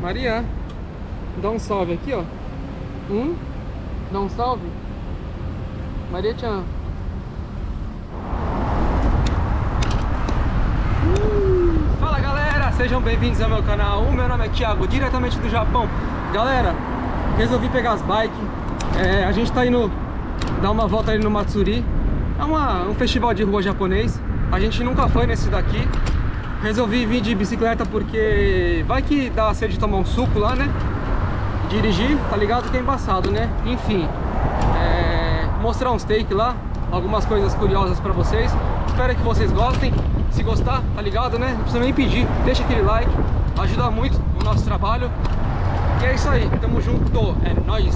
Maria, dá um salve aqui, ó. Hum? Dá um salve. Maria Tchan. Fala galera, sejam bem-vindos ao meu canal. O meu nome é Thiago, diretamente do Japão. Galera, resolvi pegar as bikes. É, a gente tá indo dar uma volta ali no Matsuri. É uma, um festival de rua japonês. A gente nunca foi nesse daqui. Resolvi vir de bicicleta porque vai que dá sede de tomar um suco lá, né? Dirigir, tá ligado que é embaçado, né? Enfim, é, mostrar uns take lá, algumas coisas curiosas pra vocês. Espero que vocês gostem. Se gostar, tá ligado, né? Não precisa nem pedir, deixa aquele like, ajuda muito o nosso trabalho. E é isso aí, tamo junto, é nóis,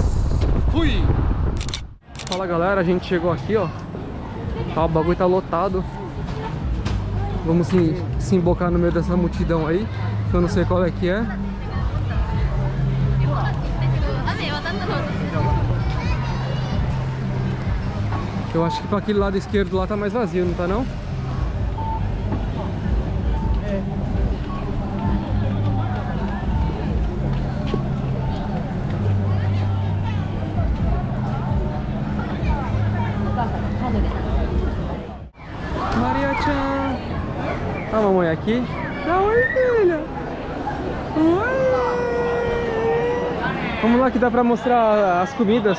fui! Fala galera, a gente chegou aqui, ó. Tá, o bagulho tá lotado. Vamos se, se embocar no meio dessa multidão aí, que eu não sei qual é que é. Eu acho que para aquele lado esquerdo lá tá mais vazio, não tá não? Aqui. Dá oi, filha. Vamos lá que dá pra mostrar as comidas.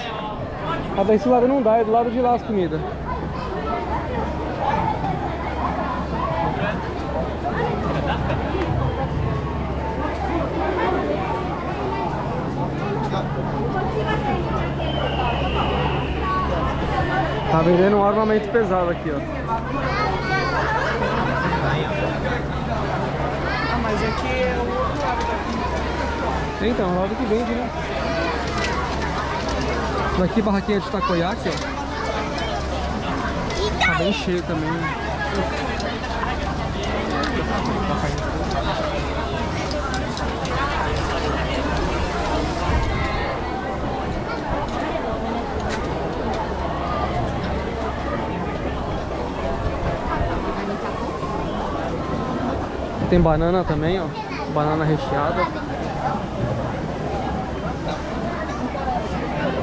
Ah, desse lado não dá, é do lado de lá as comidas. Tá vendendo um armamento pesado aqui, ó. Ah, mas aqui é o outro lado daqui. Então, é o lado que vende, né? Daqui barraquinha de takoyaki, ó. Tá bem cheio também. Tem banana também, ó. Banana recheada.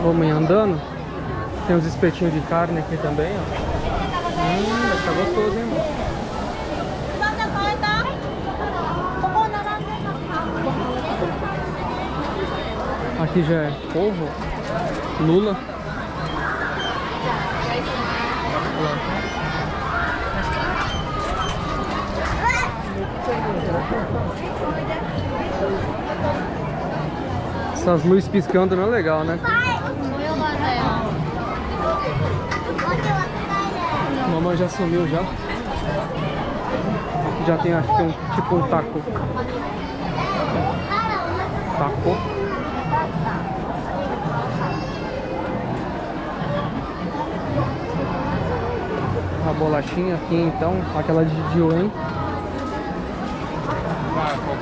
Vamos andando. Tem uns espetinhos de carne aqui também, ó. Hum, ficar gostoso, hein, mano? Aqui já é polvo, lula. Olha Essas luzes piscando não é legal, né? Mamãe já sumiu já. Já tem acho que um tipo um taco. Taco. A bolachinha aqui então, aquela de Dioen.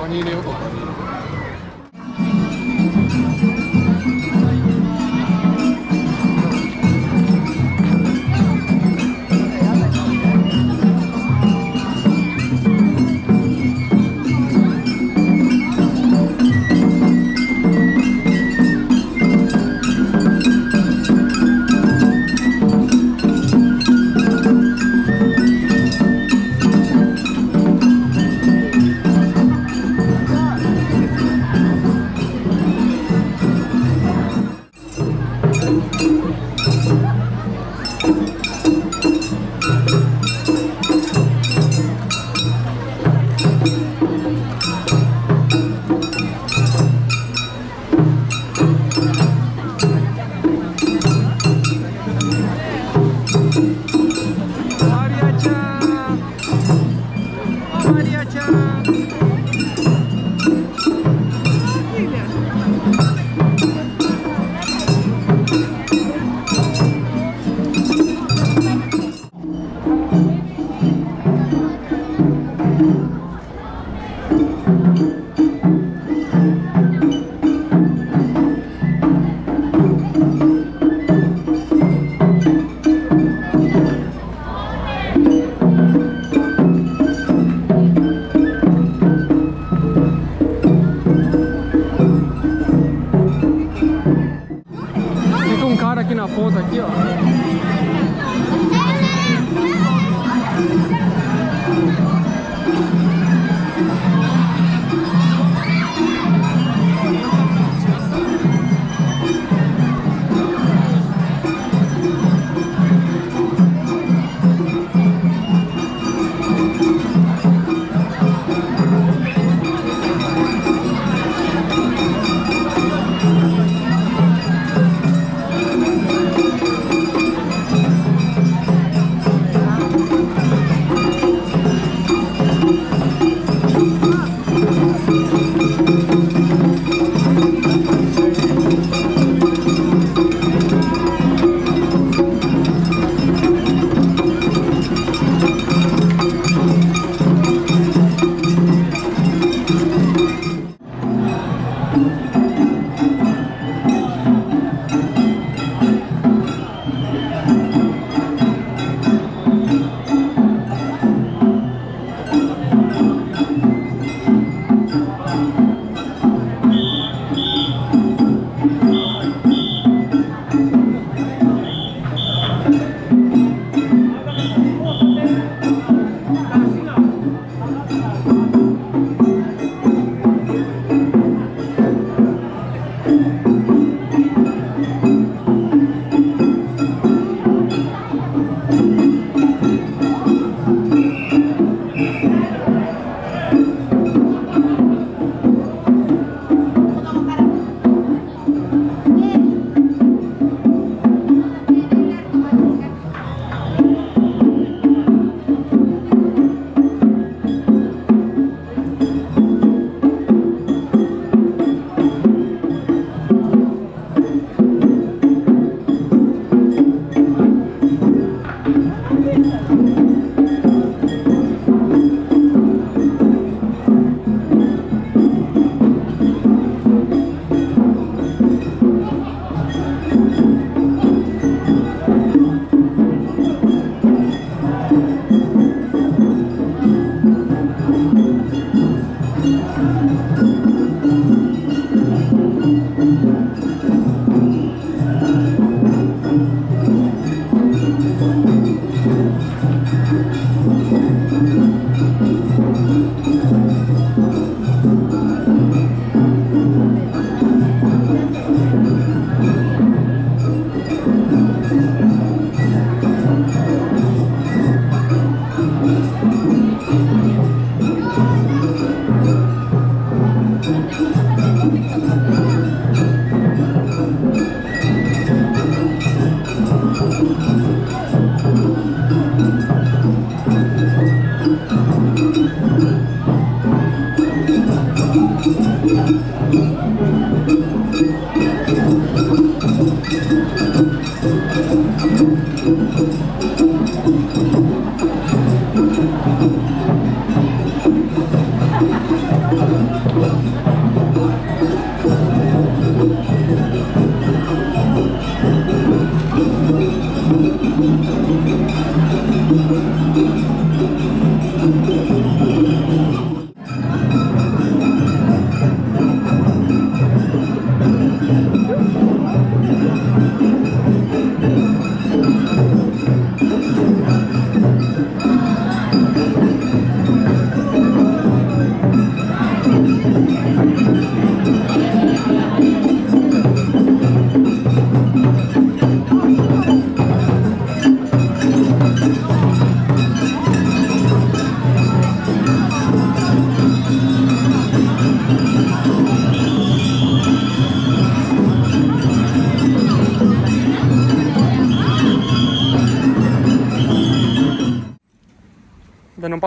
你没有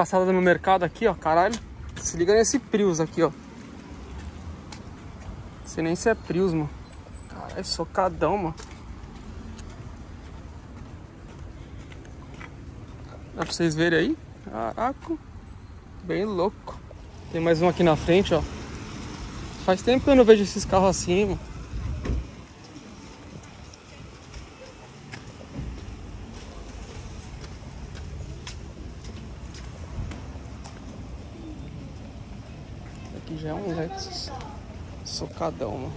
passada no mercado aqui, ó, caralho. Se liga nesse Prius aqui, ó. Não sei nem se é Prius, mano. Caralho, socadão, mano. Dá pra vocês verem aí? Caraca. Bem louco. Tem mais um aqui na frente, ó. Faz tempo que eu não vejo esses carros assim, mano. Aqui já é um Lexus. Socadão, mano.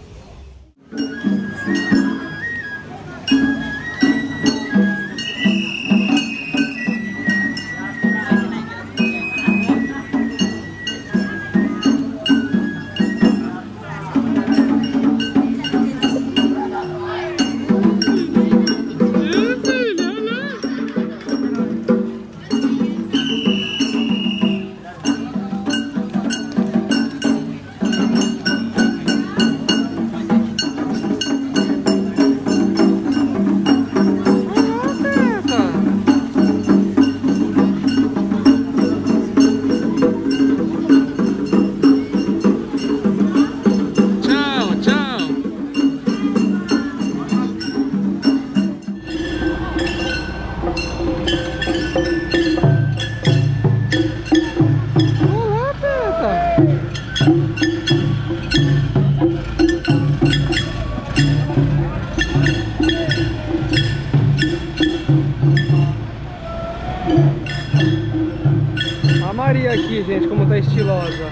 Estilosa.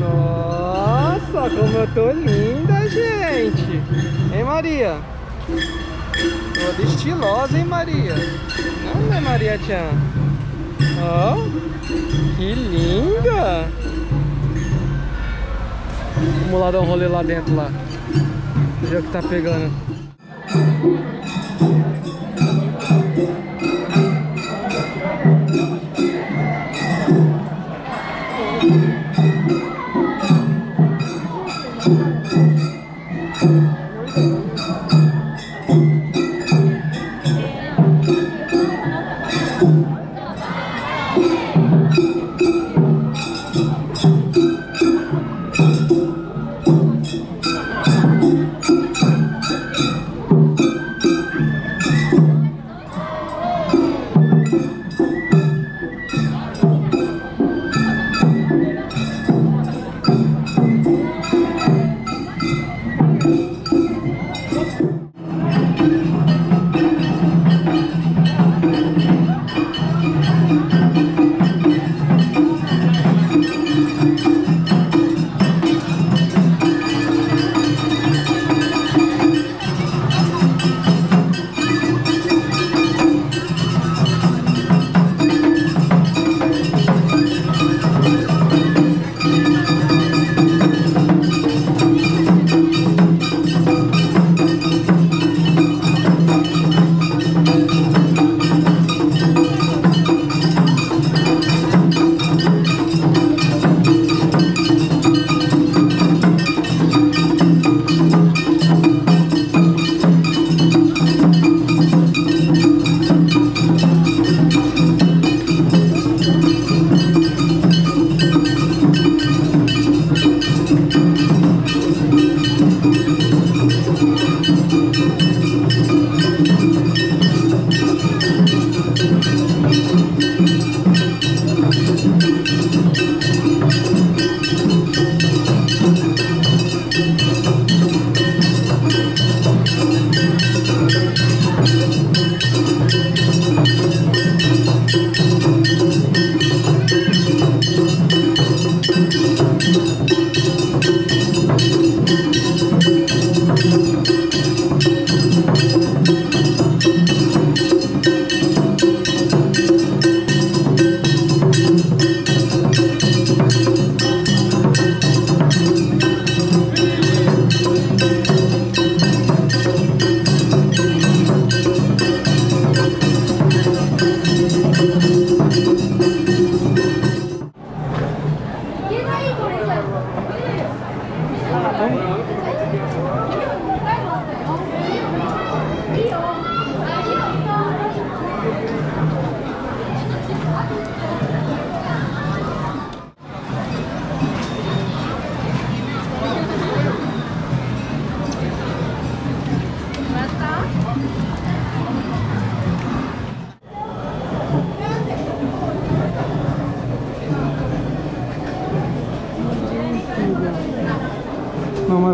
Nossa, como eu tô linda, gente. Hein, Maria? Toda estilosa, hein, Maria? Não é, Maria Tchan? Ó, que linda. Vamos lá dar um rolê lá dentro, lá. O que tá pegando.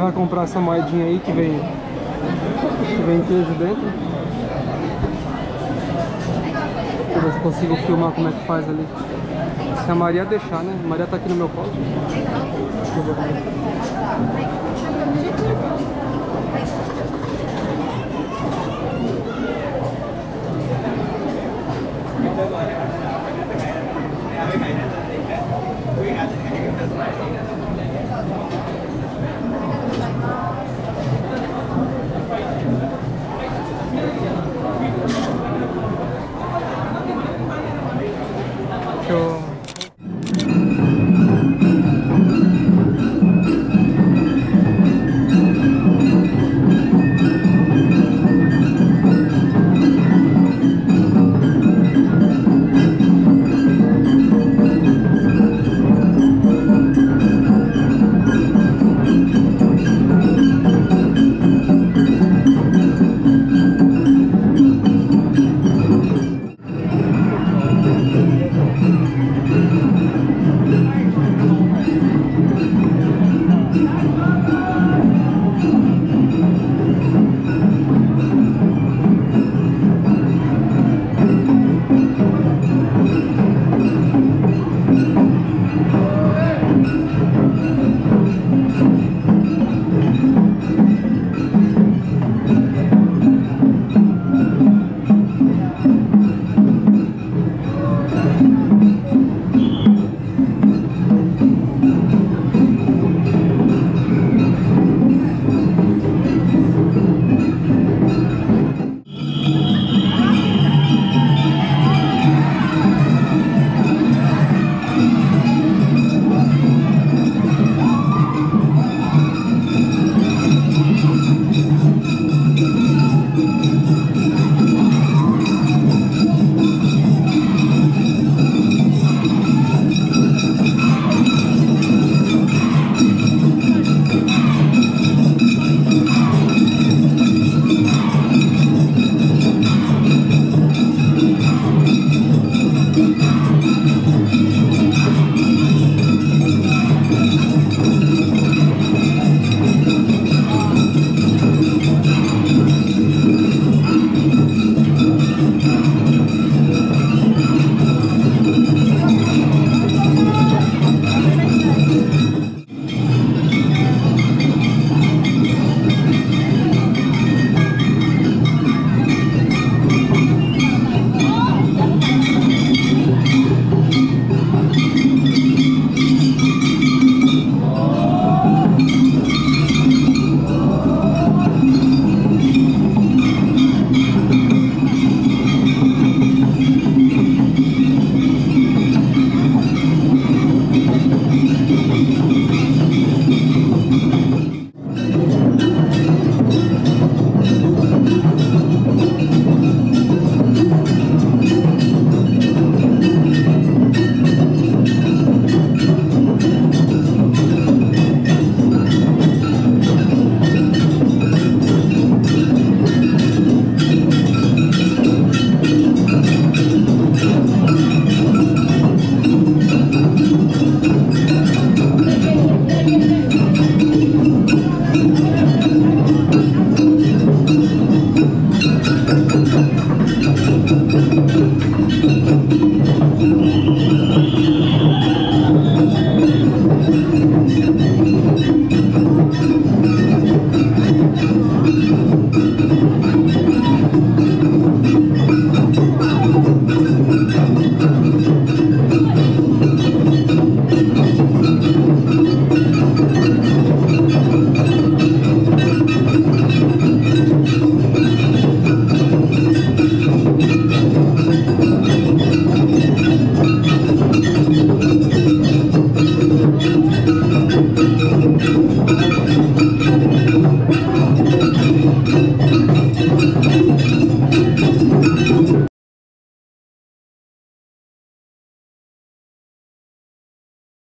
Vai comprar essa moedinha aí que vem que vem queijo dentro. Deixa eu ver se consigo filmar como é que faz ali. Se a Maria deixar, né? A Maria tá aqui no meu colo.